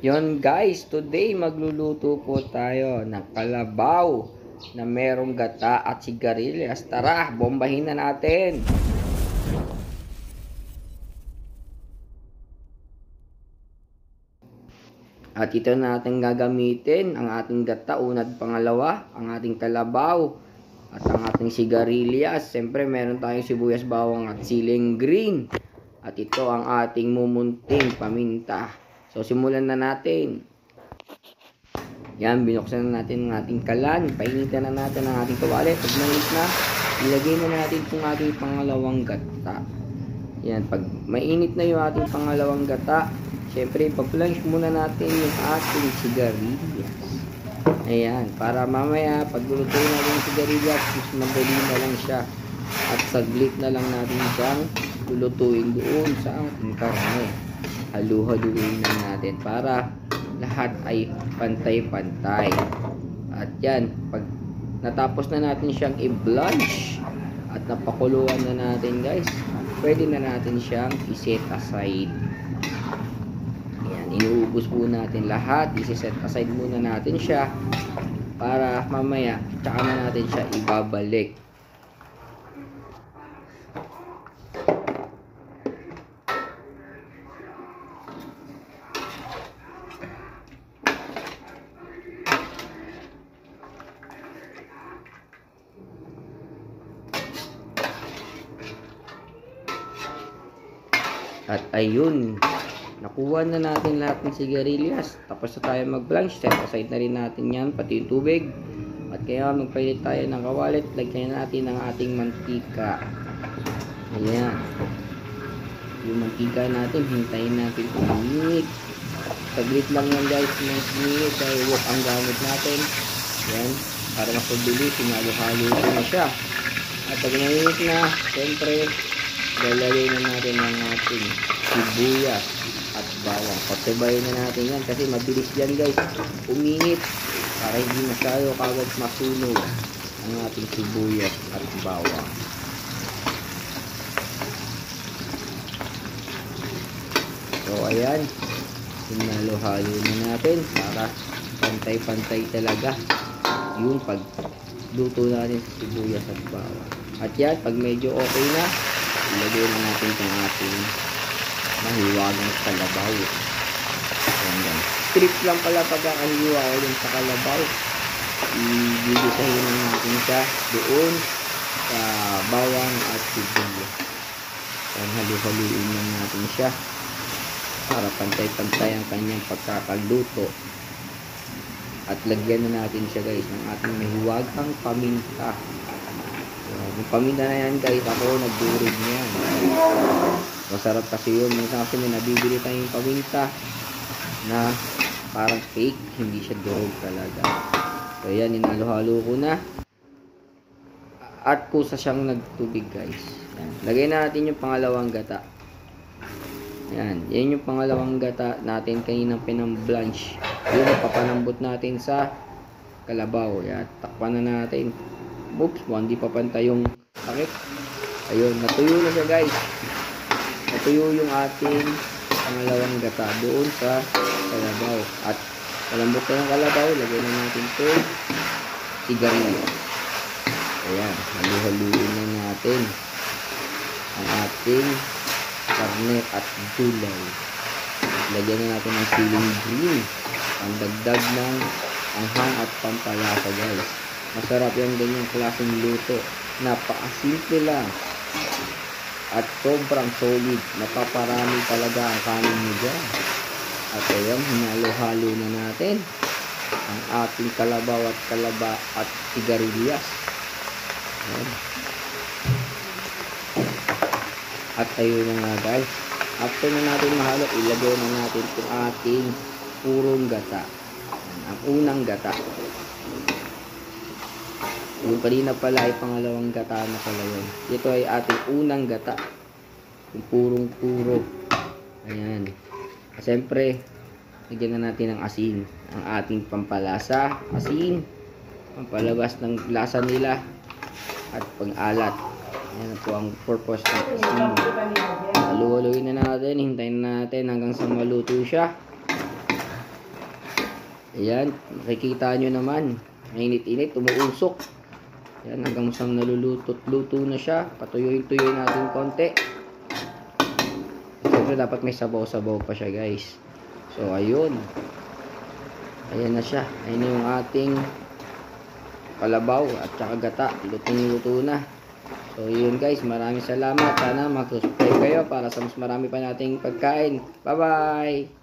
Yon guys, today magluluto po tayo ng kalabaw na merong gata at sigarilyas. Tara, bombahin na natin! At ito natin gagamitin ang ating gata, unad pangalawa, ang ating kalabaw at ang ating sigarilyas. Siyempre meron tayong sibuyas bawang at siling green. At ito ang ating mumunting paminta. So simulan na natin. Yan, binuksan na natin ang ating kalan. Painitan na natin ang ating tuwali. Pag mainit na, ilagay na natin itong ating pangalawang gata. Yan, pag mainit na yung ating pangalawang gata, syempre, pag-plunge muna natin yung ating sigarilyas. Ayan, para mamaya, pag lulutuin natin yung sigarilyas, mas madali na lang siya. At saglit na lang natin siyang lulutuin doon sa ating karne. Halu-haluin na natin para lahat ay pantay-pantay. At yan, pag natapos na natin siyang i-blanch at napakuluan na natin guys, pwede na natin siyang i-set aside. Ayan, inuubos po natin lahat, i-set aside muna natin siya para mamaya, tsaka na natin siya ibabalik. At ayun, nakuha na natin lahat ng sigarilyas. Tapos na tayo mag-blanch. Set aside na rin natin yan, pati yung tubig. At kaya magpalit tayo ng kawalit. Lagyan natin ang ating mantika. Ayan. Yung mantika natin, hintayin natin uminit. Saglit lang yan guys, minute. Dahil wok ang gamit natin. Ayan. Para mas mabilis, sinalo-halo na siya. At pag mainit na, siyempre, lalagay na natin ang ating sibuyas at bawang. Pagsabayin na natin yan kasi mabilis yan guys. Uminit para hindi masyado kagad masunog ang ating sibuyas at bawang. So ayan, sinalo-halo na natin para pantay-pantay talaga yung pagluto natin sa sibuyas at bawang. At yan, pag medyo okay na, ilagay na natin itong ating mahiwagang kalabaw. Ayan. Strip lang pala pag ang hiwa ko dun sa kalabaw. Ibibisahin na natin siya doon sa bawang at sibuyas. Ayan, halu-haluin lang natin siya para pantay-pantay ang kanyang pagkakaluto. At lagyan na natin siya guys ng ating mahiwagang paminta. Yung paminta na yan guys, ako nagdurig niyan. Masarap kasi yun. Minsan kasi may nabibili tayong paminta na parang fake. Hindi siya durog talaga. So yan, inalo-halo ko na. At kusa siyang nagtubig guys. Yan. Lagay na natin yung pangalawang gata. Yan. Yan yung pangalawang gata natin kaninang pinang-blanch. Yun, papanambot natin sa kalabaw. Yan. Takpan na natin. Oops, hindi pa pantay yung takip. Ayun, natuyo na siya guys. Natuyo yung ating pangalawang gata doon sa kalabaw. At kalambot na yung kalabaw, lagay na natin ito sigarilyo. Ayan, halu-haluin na natin ang ating karne at gulay. Lagyan na natin ng siling green. Ang dagdag ng anghang at pampalasa guys. Masarap yung ganyang klaseng luto. Napakasimple lang. At sobrang solid. Napaparami talaga ang kanin mo dyan. At ayun, hinalo-halo na natin ang ating kalabaw at kalaba at sigarilyas. Ayan. At ayun na nga guys. After na natin mahalo, ilagay na natin itong ating purong gata. Ayan, ang unang gata. Yung kanina pala ay pangalawang gata na pala yun. Ito ay ating unang gata. Yung purong-puro. Ayan. Siyempre, lagyan na natin ng asin. Ang ating pampalasa, asin. Pampalabas ng lasa nila. At pang-alat. Ayan po ang purpose ng asin. Halu-haluin na natin. Hintayin na natin hanggang sa maluto siya. Ayan, makikita nyo naman. Mainit-init, tumuusok. Ayan, hanggang sa naluluto-luto na siya. Patuyuin-tuyuin natin konti. Siyempre, dapat may sabaw-sabaw pa siya, guys. So, ayun. Ayan na siya. Ayan yung ating kalabaw at saka gata. Lutong-luto na. So, yun guys. Maraming salamat. Sana mag-subscribe kayo para sa mas marami pa nating pagkain. Bye-bye!